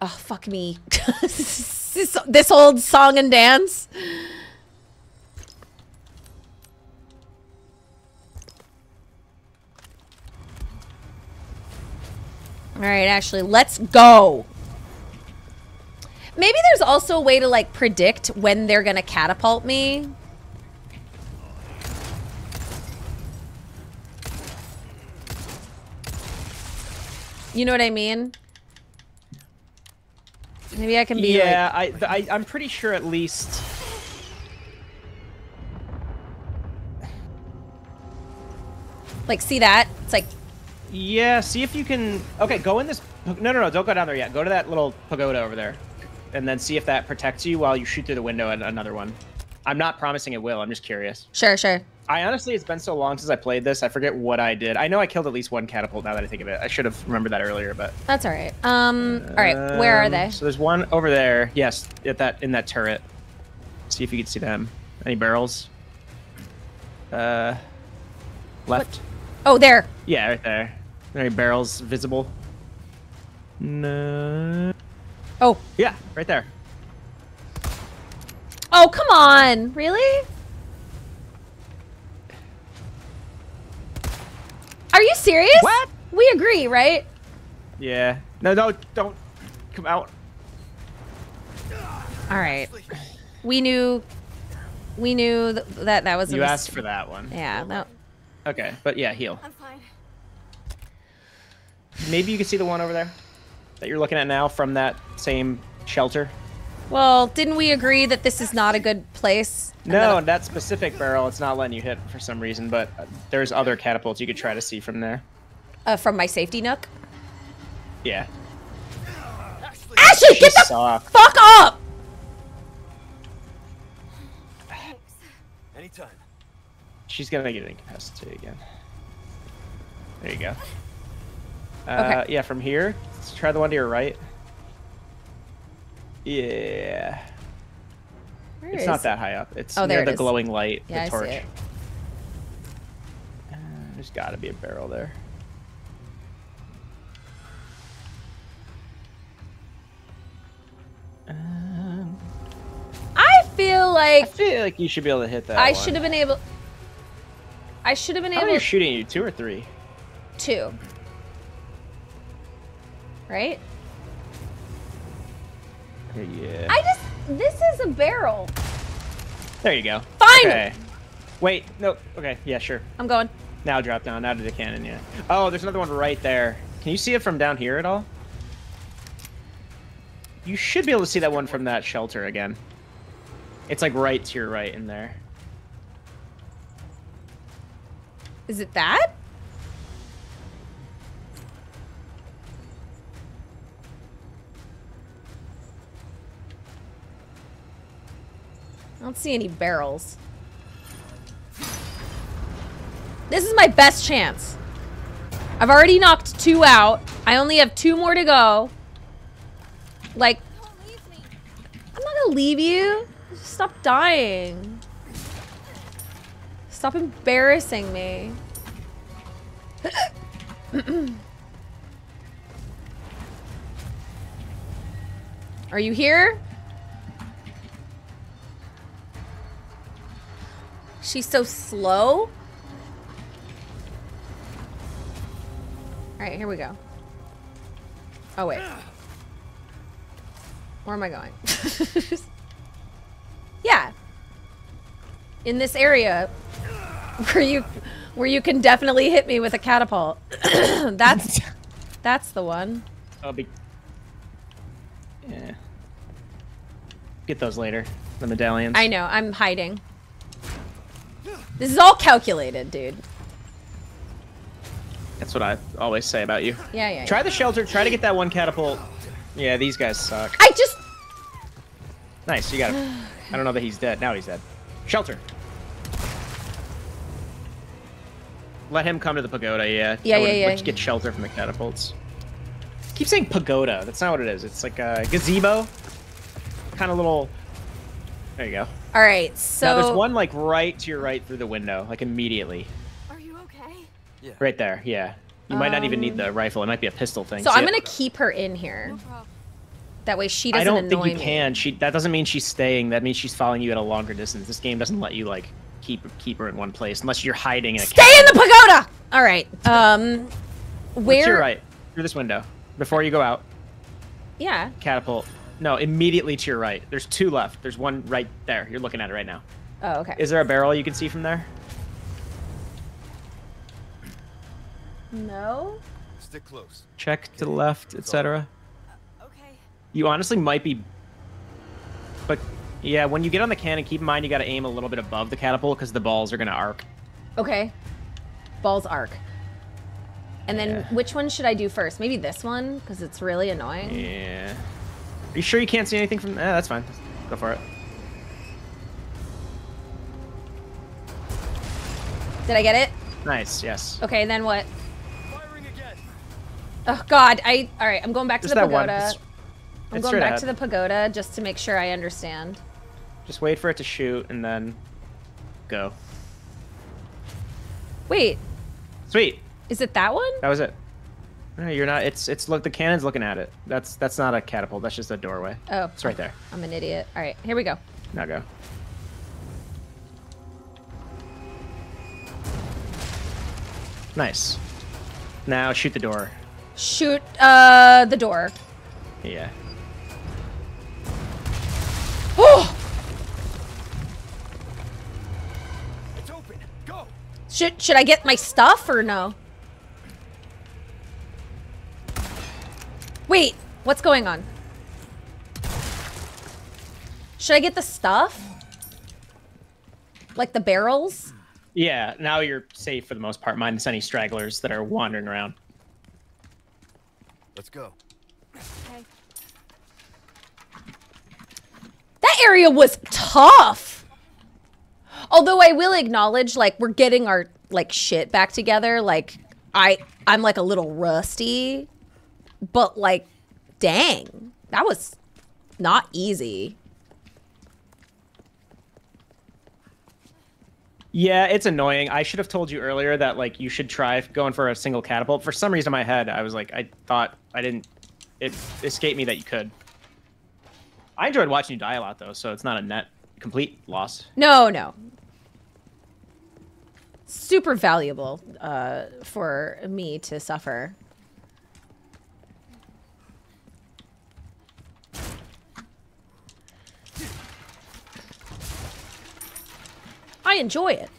Oh, fuck me. this, this old song and dance. All right, Ashley, let's go. Maybe there's also a way to like predict when they're gonna catapult me. You know what I mean? Maybe I can be yeah, I, I I'm pretty sure at least. like, like, see that? It's like, Yeah, see if you can. Okay, go in this. No, no, no, don't go down there yet. Go to that little pagoda over there, and then see if that protects you while you shoot through the window at another one. I'm not promising it will. I'm just curious. sure, sure. I honestly, it's been so long since I played this. I forget what I did. I know I killed at least one catapult. Now that I think of it, I should have remembered that earlier. But That's all right. Um, all right, where are Um, they? So there's one over there. Yes, at that in that turret. See if you can see them. Any barrels? Uh, left. Oh, there. Yeah, right there. Any barrels visible? No. Oh, Yeah, right there. oh, come on. Really? Are you serious? What? We agree, right? Yeah. No, no, don't come out. All right. We knew. We knew th- that that was. a You asked for that one. Yeah. No. Okay, but yeah, heal. I'm fine. Maybe you can see the one over there that you're looking at now from that same shelter. Well, didn't we agree that this is not a good place? No, that- that specific barrel, it's not letting you hit for some reason, but uh, there's other catapults you could try to see from there. uh, from my safety nook. Yeah. Ashley, get the soft. fuck up! Anytime. She's gonna get incapacitated again. There you go. Uh, Okay. Yeah, from here, let's try the one to your right. Yeah. Where It's not it? that high up. It's Oh, near the glowing light, Yeah, the torch. it. Uh, there's gotta be a barrel there. Um, I feel like I feel like you should be able to hit that. I should have been able. I should have been How able many are shooting you? Two or three? to. Right? Yeah. I just. This is a barrel. There you go. Fine. Okay. Wait, no. Okay, yeah, sure. I'm going. Now drop down. Now to the cannon, yeah. Oh, there's another one right there. Can you see it from down here at all? You should be able to see that one from that shelter again. It's like right to your right in there. Is it that? See any barrels. This is my best chance. I've already knocked two out. I only have two more to go. Like. I'm not gonna leave you. Stop dying. Stop embarrassing me. Are you here? She's so slow. All right, here we go. Oh wait. Where am I going? yeah. In this area where you where you can definitely hit me with a catapult. that's that's the one. I'll be. Yeah. Get those later. The medallions. I know, I'm hiding. This is all calculated, dude. That's what I always say about you. Yeah, yeah. Try yeah. the shelter. Try to get that one catapult. Yeah, these guys suck. I just Nice, you got him. I don't know that he's dead. Now he's dead. Shelter. Let him come to the pagoda, yeah. Yeah, I yeah, yeah. Let's get shelter from the catapults. Keep saying pagoda. That's not what it is. It's like a gazebo. Kind of little. There you go. All right. So now there's one like right to your right through the window, like immediately. Are you okay? Yeah. Right there, yeah. You might not even need the rifle. It might be a pistol thing. Um, So See I'm going to keep her in here. No. That way she doesn't I don't annoy think you me. can. She that doesn't mean she's staying. That means she's following you at a longer distance. This game doesn't let you like keep keep her in one place unless you're hiding in a. Stay in the pagoda. All right. Um What's where your right through this window before you go out. Yeah. Catapult. No, immediately to your right. There's two left. There's one right there. You're looking at it right now. Oh, okay. Is there a barrel you can see from there? no. Stick close. Check to the left, etc. Okay. You honestly might be. But yeah, when you get on the cannon, keep in mind you got to aim a little bit above the catapult because the balls are gonna arc. Okay. Balls arc. And then Yeah. which one should I do first? Maybe this one because it's really annoying. Yeah. Are you sure you can't see anything from? Eh, that's fine. Go for it. Did I get it? Nice. Yes. Okay, then what? Firing again. Oh God! I all right. I'm going back to Just the that one. pagoda. It's- I'm it's going back ahead. to the pagoda just to make sure I understand. Just wait for it to shoot and then go. Wait, Sweet. is it that one? That was it. No, you're not. It's it's look. The cannon's looking at it. That's that's not a catapult. That's just a doorway. Oh, It's right there. I'm an idiot. All right, here we go. Now go. Nice. Now shoot the door. Shoot uh the door. Yeah. Oh! It's open. Go. Should should I get my stuff or no? Wait, what's going on? Should I get the stuff? Like the barrels? Yeah. Now you're safe for the most part, minus any stragglers that are wandering around. Let's go. Okay. That area was tough. Although I will acknowledge, like, we're getting our like shit back together. Like, I I'm like a little rusty, but like, dang, that was not easy. Yeah, it's annoying. I should have told you earlier that like you should try going for a single catapult. For some reason in my head, I was like, I thought I didn't. It escaped me that you could. I enjoyed watching you die a lot though, so it's not a net complete loss. No, no. Super valuable uh, for me to suffer. I enjoy it.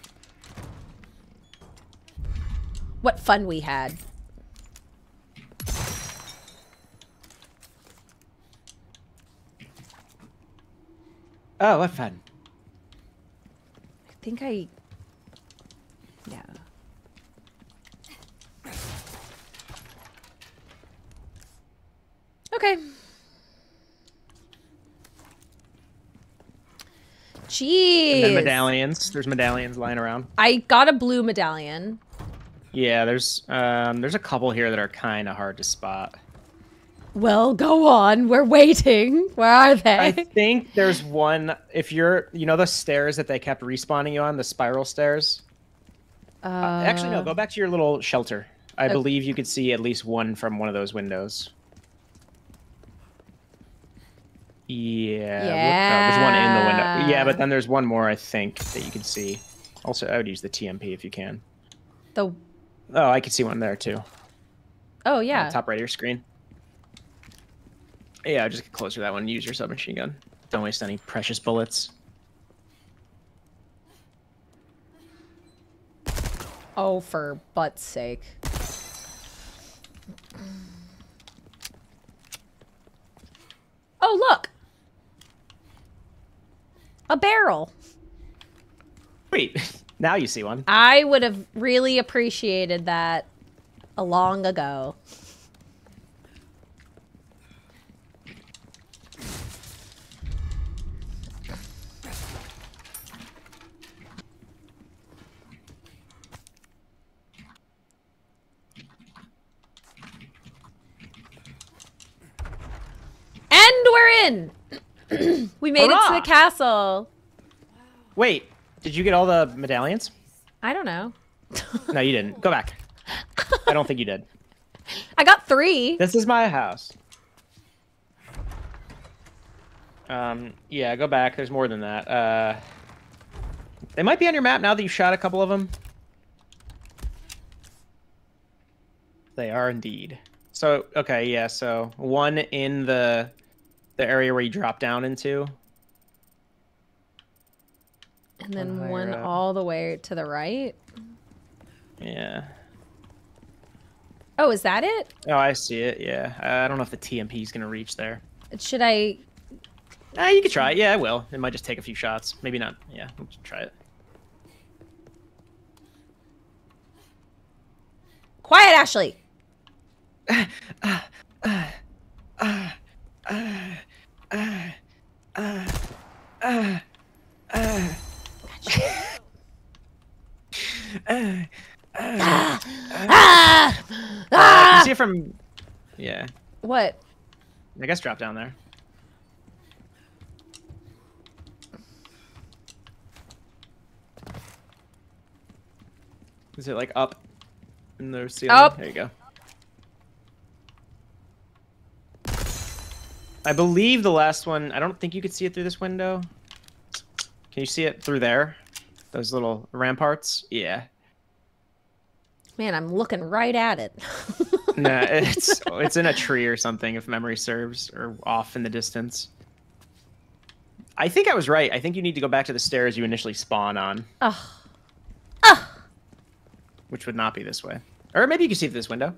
What fun we had. Oh, what fun. I think I medallions. There's medallions lying around. I got a blue medallion. Yeah, there's um there's a couple here that are kind of hard to spot. Well, go on. We're waiting. Where are they? I think there's one if you're you know the stairs that they kept respawning you on, the spiral stairs. uh, Actually no, go back to your little shelter. I Okay. believe you could see at least one from one of those windows. Yeah. look- oh, there's one in the window. Yeah. Yeah, but then there's one more I think that you can see. Also, I would use the TMP if you can. the. Oh, I can see one there too. Oh yeah. top right of your screen. Yeah, just get closer to that one use your submachine gun. Don't waste any precious bullets. Oh, for butt's sake. Oh, look. A barrel. Wait, now you see one. I would have really appreciated that a long ago. And we're in. we made it to the castle. Wait, did you get all the medallions? I don't know. No, you didn't. Go back. I don't think you did. I got three. This is my house. Um, yeah, go back. There's more than that. Uh, they might be on your map now that you shot a couple of them. They are indeed. So, okay, yeah, so one in the the area where you drop down into. And then One one all the way to the right. Yeah. Oh, is that it? Oh, I see it. Yeah. Uh, I don't know if the TMP is going to reach there. Should I? Ah, you could try it. Yeah, I will. It might just take a few shots. Maybe not. Yeah, we'll just try it. Quiet, Ashley. Uh, you see it from. Yeah. What? I guess drop down there. Is it like up in the ceiling? Up. There you go. I believe the last one. I don't think you could see it through this window. Can you see it through there? Those little ramparts? Yeah. Man, I'm looking right at it. no, it's it's in a tree or something, if memory serves, or off in the distance. I think I was right. I think you need to go back to the stairs you initially spawn on, Ugh. which would not be this way. Or maybe you can see through this window.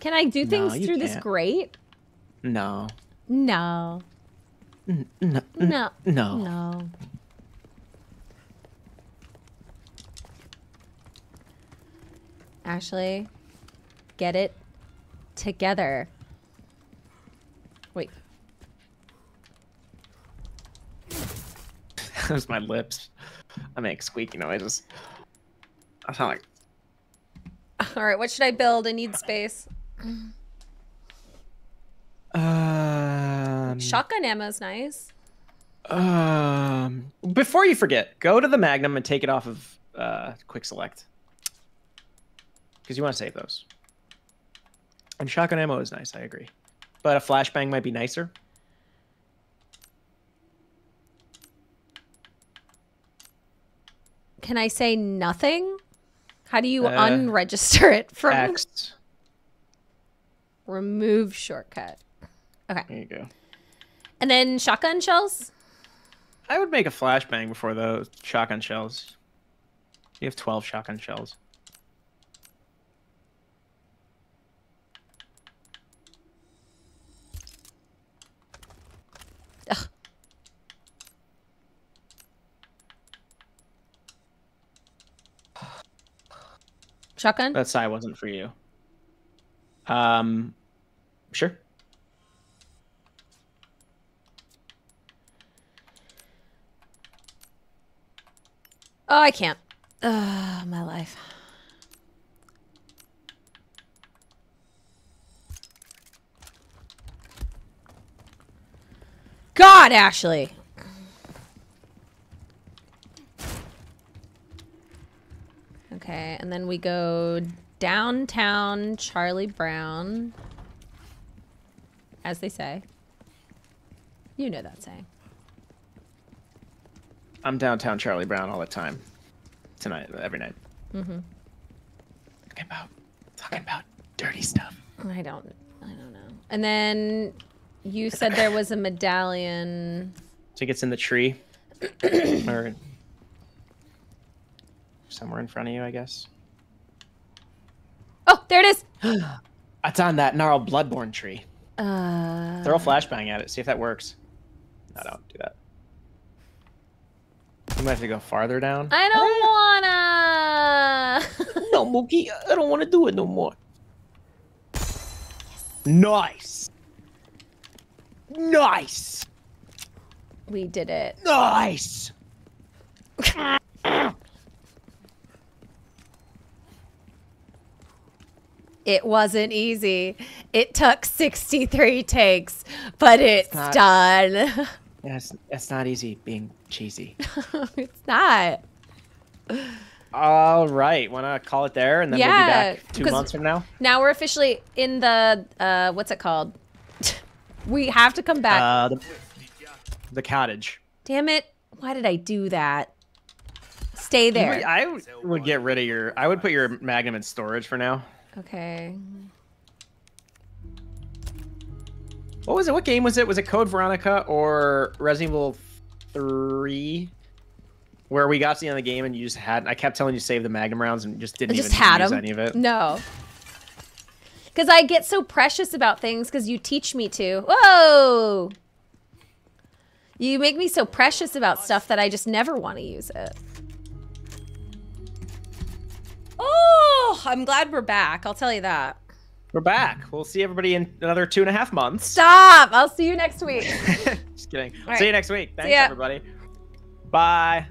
Can I do things you through this can't. grate? No. No. No. No. No. No. Ashley, get it together. Wait. Those my lips. I make squeaky noises. I sound like All right, what should I build? I need space. Um, ammo is nice. um before you forget, go to the Magnum and take it off of uh quick select. Because you want to save those. And shotgun ammo is nice, I agree. But a flashbang might be nicer. Can I say nothing? How do you Uh, unregister it from X. remove shortcut? Okay. There you go. And then shotgun shells? I would make a flashbang before those shotgun shells. You have 12 shotgun shells. Shotgun? That sigh wasn't for you. Um, sure. Oh, I can't. Ugh, my life. God, Ashley. Okay, and then we go downtown Charlie Brown. As they say. You know that saying. I'm downtown Charlie Brown all the time. Tonight, every night. Mm-hmm. Talking about, talking about dirty stuff. I don't I don't know. And then you said there was a medallion. I think it's in the tree, or somewhere in front of you, I guess. Oh, there it is. It's on that gnarled bloodborne tree. Uh Throw a flashbang at it. See if that works. No, don't do that. You might have to go farther down. I don't wanna. No, Mookie, I don't want to do it no more. Nice. Nice. we did it. Nice. It wasn't easy. It took 63 takes, but it's not- done. Yeah, it's, it's not easy being cheesy. it's not. All right, want to call it there, and then we'll be back two 'cause- months from now. Now we're officially in the uh what's it called? we have to come back. Uh, the, the cottage. Damn it. Why did I do that? Stay there. I would- would get rid of your. I would put your Magnum in storage for now. Okay. What was it? What game was it? Was it Code Veronica or Resident Evil 3? Where we got to the end of the game and you just had. I kept telling you to save the Magnum rounds and just didn't just even had use them. any of it. No. Because I get so precious about things because you teach me to. Whoa! You make me so precious about stuff that I just never want to use it. Oh, I'm glad we're back. I'll tell you that. We're back. We'll see everybody in another two and a half months. Stop! I'll see you next week. just kidding. right. See you next week. Thanks, everybody. Bye.